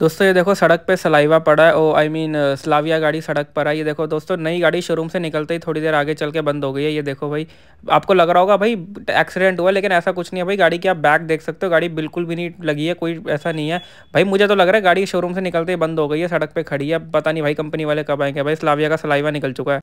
दोस्तों, ये देखो सड़क पे सलाइवा पड़ा है। ओ आई मीन स्लाविया गाड़ी सड़क पर है ये देखो दोस्तों, नई गाड़ी शोरूम से निकलते ही थोड़ी देर आगे चल के बंद हो गई है। ये देखो भाई, आपको लग रहा होगा भाई एक्सीडेंट हुआ लेकिन ऐसा कुछ नहीं है भाई। गाड़ी की आप बैक देख सकते हो। गाड़ी बिल्कुल भी नहीं लगी है, कोई ऐसा नहीं है। भाई, मुझे तो लग रहा है गाड़ी शोरूम से निकलते ही बंद हो गई है, सड़क पर खड़ी है। पता नहीं भाई कंपनी वाले कब आएँगे। भाई, स्लाविया का सलाइवा निकल चुका है।